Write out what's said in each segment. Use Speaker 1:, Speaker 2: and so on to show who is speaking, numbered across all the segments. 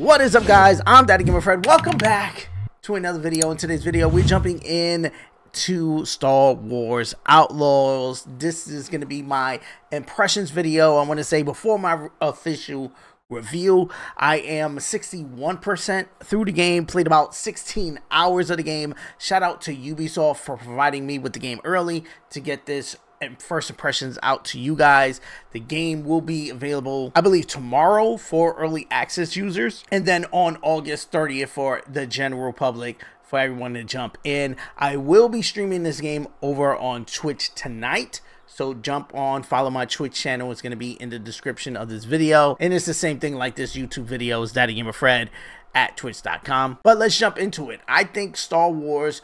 Speaker 1: What is up guys? I'm Daddy Gamer Fred. Welcome back to another video. In today's video, we're jumping in to Star Wars Outlaws. This is going to be my impressions video. I want to say before my official review, I am 61% through the game, played about 16 hours of the game. Shout out to Ubisoft for providing me with the game early to get this and first impressions out to you guys. The game will be available, I believe, tomorrow for early access users, and then on August 30th for the general public for everyone to jump in. I will be streaming this game over on Twitch tonight. So jump on, follow my Twitch channel. It's going to be in the description of this video. And it's the same thing like this YouTube video is Daddy Gamer Fred at twitch.com. But let's jump into it. I think Star Wars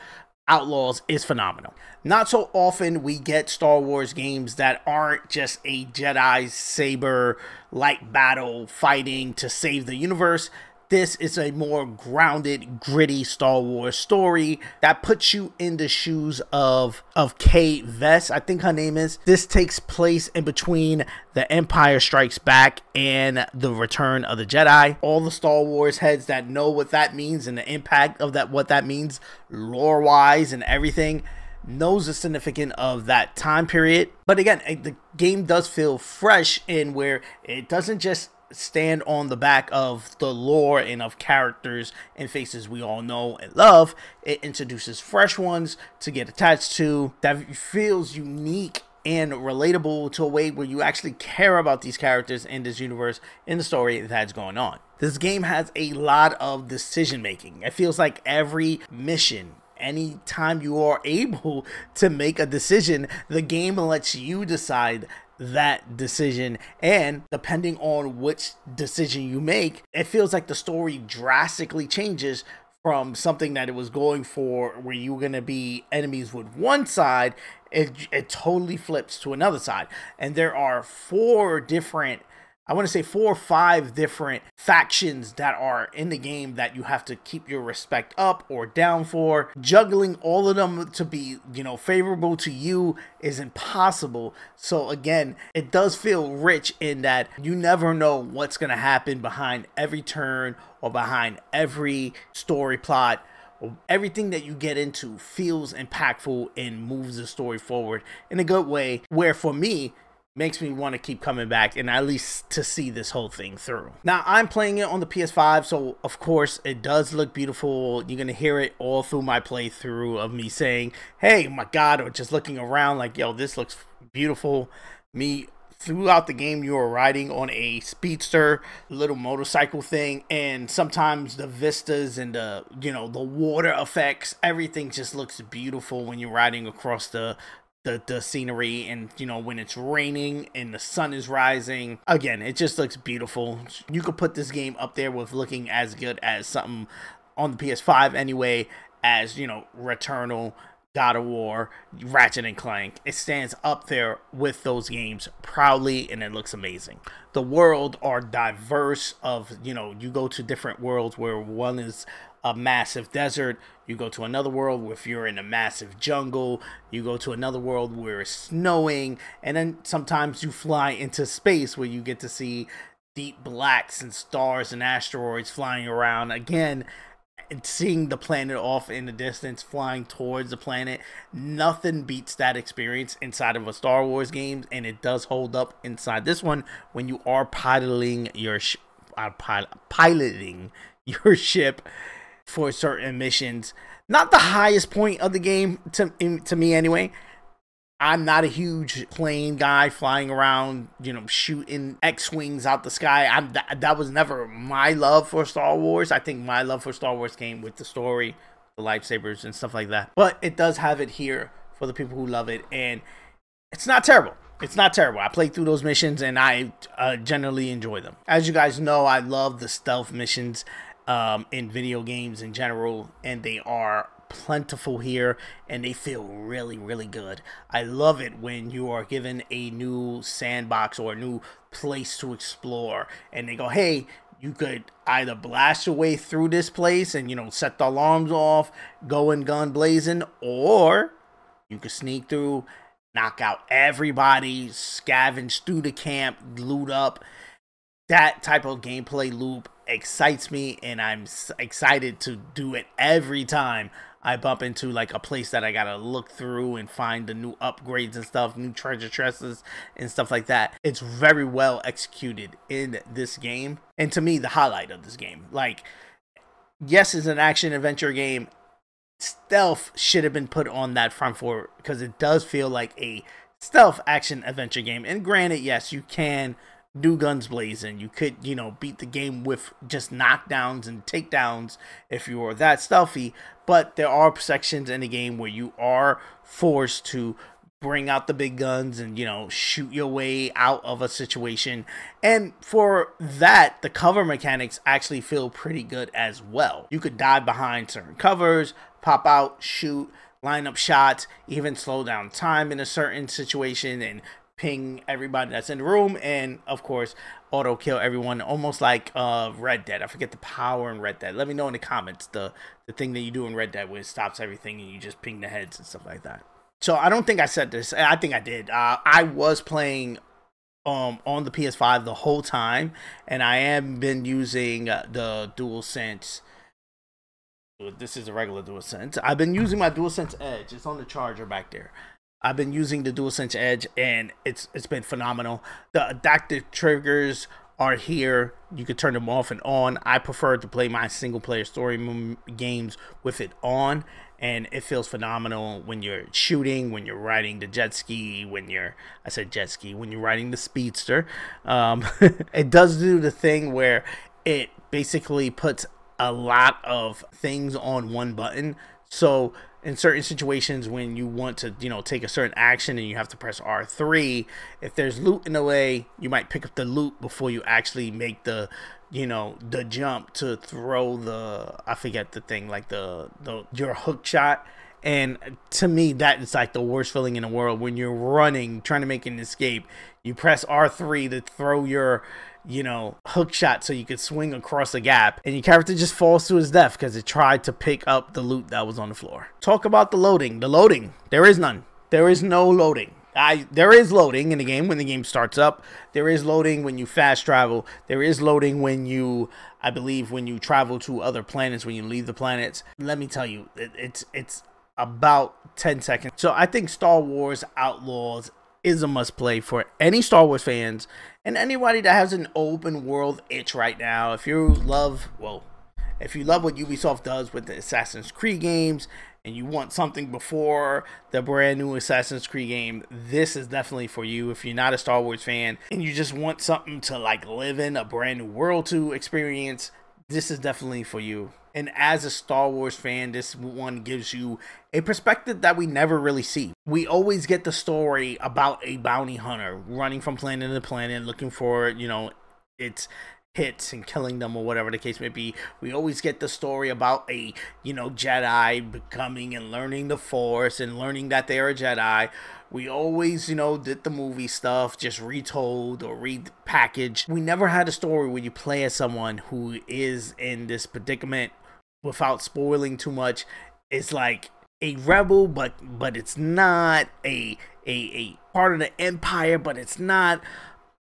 Speaker 1: Outlaws is phenomenal. Not so often we get Star Wars games that aren't just a Jedi saber light battle fighting to save the universe. This is a more grounded, gritty Star Wars story that puts you in the shoes of of Kay Vess, I think her name is. This takes place in between The Empire Strikes Back and The Return of the Jedi. All the Star Wars heads that know what that means and the impact of that what that means lore-wise and everything knows the significance of that time period. But again, the game does feel fresh in where it doesn't just stand on the back of the lore and of characters and faces we all know and love. It introduces fresh ones to get attached to that feels unique and relatable to a way where you actually care about these characters in this universe in the story that's going on. This game has a lot of decision making. It feels like every mission anytime you are able to make a decision, the game lets you decide that decision. And depending on which decision you make it feels like the story drastically changes from something that it was going for where you were going to be enemies with one side it, it totally flips to another side. And there are four different I want to say four or five different factions that are in the game that you have to keep your respect up or down for. Juggling all of them to be, you know, favorable to you is impossible. So again, it does feel rich in that you never know what's going to happen behind every turn or behind every story plot everything that you get into feels impactful and moves the story forward in a good way where for me makes me want to keep coming back and at least to see this whole thing through. Now, I'm playing it on the PS5, so of course it does look beautiful. You're going to hear it all through my playthrough of me saying, hey, my God, or just looking around like, yo, this looks beautiful. Me throughout the game you are riding on a speedster little motorcycle thing and sometimes the vistas and the you know the water effects everything just looks beautiful when you're riding across the the, the scenery and you know when it's raining and the sun is rising. Again it just looks beautiful. You could put this game up there with looking as good as something on the ps5 anyway as you know returnal god of war ratchet and clank. It stands up there with those games proudly and it looks amazing. The world are diverse of you know you go to different worlds where one is a massive desert. You go to another world if you're in a massive jungle. You go to another world where it's snowing. And then sometimes you fly into space where you get to see deep blacks and stars and asteroids flying around. Again, and seeing the planet off in the distance, flying towards the planet, nothing beats that experience inside of a Star Wars game, and it does hold up inside this one when you are piloting your uh, pil- piloting your ship for certain missions. Not the highest point of the game to to me anyway. I'm not a huge plane guy flying around, you know, shooting X-wings out the sky. I'm that, that was never my love for Star Wars. I think my love for Star Wars came with the story, the lightsabers and stuff like that. But it does have it here for the people who love it and it's not terrible. It's not terrible. I played through those missions and I uh, generally enjoy them. As you guys know, I love the stealth missions um, in video games in general, and they are plentiful here and they feel really really good. I love it when you are given a new sandbox or a new place to explore and they go hey you could either blast your way through this place and you know set the alarms off go in gun blazing or you could sneak through knock out everybody scavenge through the camp loot up. That type of gameplay loop excites me and I'm excited to do it every time I bump into like a place that I gotta look through and find the new upgrades and stuff, new treasure chests and stuff like that. It's very well executed in this game. And to me, the highlight of this game. Like, yes, it's an action adventure game. Stealth should have been put on that front for because it does feel like a stealth action adventure game. And granted, yes, you can do guns blazing. You could, you know, beat the game with just knockdowns and takedowns if you were that stealthy. But there are sections in the game where you are forced to bring out the big guns and, you know, shoot your way out of a situation. And for that, the cover mechanics actually feel pretty good as well. You could dive behind certain covers, pop out, shoot, line up shots, even slow down time in a certain situation and ping everybody that's in the room and of course auto kill everyone almost like uh red dead. I forget the power in red dead. Let me know in the comments the the thing that you do in red dead where it stops everything and you just ping the heads and stuff like that. So i don't think i said this. I think i did. Uh i was playing um on the ps5 the whole time and i have been using the dual sense this is a regular dual sense i've been using my dual sense edge. It's on the charger back there I've been using the DualSense Edge and it's it's been phenomenal. The adaptive triggers are here. You can turn them off and on. I prefer to play my single player story games with it on and it feels phenomenal when you're shooting, when you're riding the jet ski, when you're I said jet ski, when you're riding the speedster. Um, it does do the thing where it basically puts a lot of things on one button. So in certain situations when you want to, you know, take a certain action and you have to press R3, if there's loot in the way, you might pick up the loot before you actually make the, you know, the jump to throw the I forget the thing like the the your hook shot. And to me, that is like the worst feeling in the world when you're running, trying to make an escape. You press R3 to throw your you know, hook shot so you could swing across a gap. And your character just falls to his death because it tried to pick up the loot that was on the floor. Talk about the loading. The loading. There is none. There is no loading. I there is loading in the game when the game starts up. There is loading when you fast travel. There is loading when you I believe when you travel to other planets when you leave the planets. Let me tell you, it, it's it's about 10 seconds. So I think Star Wars Outlaws is a must play for any Star Wars fans and anybody that has an open world itch right now. If you love, well, if you love what Ubisoft does with the Assassin's Creed games and you want something before the brand new Assassin's Creed game, this is definitely for you. If you're not a Star Wars fan and you just want something to like live in a brand new world to experience, this is definitely for you. And as a Star Wars fan, this one gives you a perspective that we never really see. We always get the story about a bounty hunter running from planet to planet looking for, you know, its hits and killing them or whatever the case may be. We always get the story about a, you know, Jedi becoming and learning the Force and learning that they're a Jedi. We always, you know, did the movie stuff, just retold or repackaged. We never had a story where you play as someone who is in this predicament without spoiling too much, it's like a rebel, but but it's not a a a part of the empire, but it's not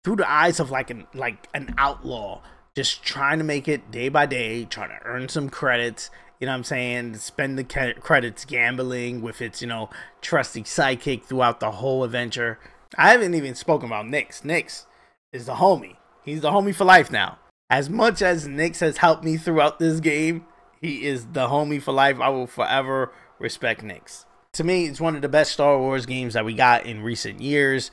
Speaker 1: through the eyes of like an like an outlaw, just trying to make it day by day, trying to earn some credits. You know what I'm saying? Spend the credits gambling with its you know trusty sidekick throughout the whole adventure. I haven't even spoken about Nix. Nix is the homie. He's the homie for life now. As much as Nix has helped me throughout this game, he is the homie for life. I will forever respect Nix. To me, it's one of the best Star Wars games that we got in recent years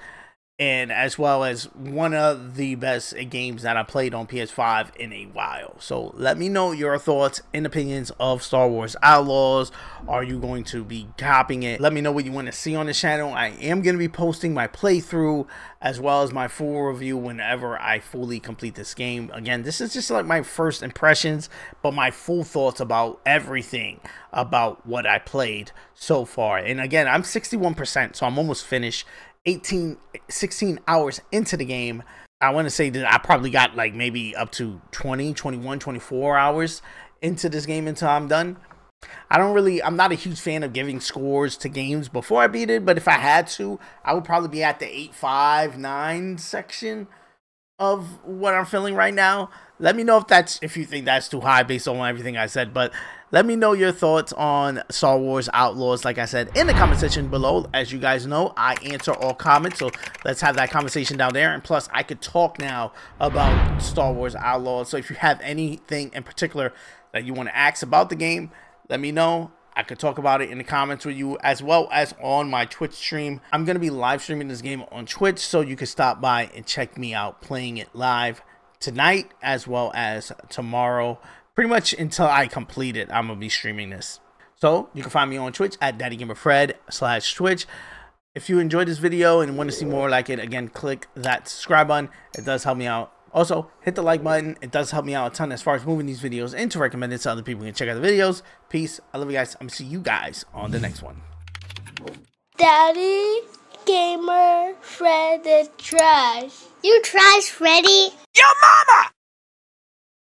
Speaker 1: and as well as one of the best games that I played on PS5 in a while. So let me know your thoughts and opinions of Star Wars Outlaws. Are you going to be copying it? Let me know what you want to see on the channel. I am going to be posting my playthrough as well as my full review whenever I fully complete this game. Again, this is just like my first impressions, but my full thoughts about everything about what I played so far. And again, I'm 61%, so I'm almost finished 18, 16 hours into the game. I want to say that I probably got like maybe up to 20, 21, 24 hours into this game until I'm done. I don't really, I'm not a huge fan of giving scores to games before I beat it, but if I had to, I would probably be at the 8, 5, 9 section of what I'm feeling right now. let me know if that's if you think that's too high based on everything I said. But let me know your thoughts on Star Wars Outlaws, like I said, in the comment section below. As you guys know, I answer all comments, so let's have that conversation down there. And plus, I could talk now about Star Wars Outlaws. So if you have anything in particular that you want to ask about the game, let me know. I could talk about it in the comments with you as well as on my Twitch stream. I'm going to be live streaming this game on Twitch, so you can stop by and check me out playing it live tonight as well as tomorrow. Pretty much until I complete it, I'm going to be streaming this. So you can find me on Twitch at DaddyGamerFred slash Twitch. If you enjoyed this video and want to see more like it, again, click that subscribe button. It does help me out also, hit the like button. It does help me out a ton as far as moving these videos into to recommend it to other people who can check out the videos. Peace. I love you guys. I'm going to see you guys on the next one.
Speaker 2: Daddy, Gamer, Fred, the trash.
Speaker 3: You trash, Freddy.
Speaker 4: Your mama!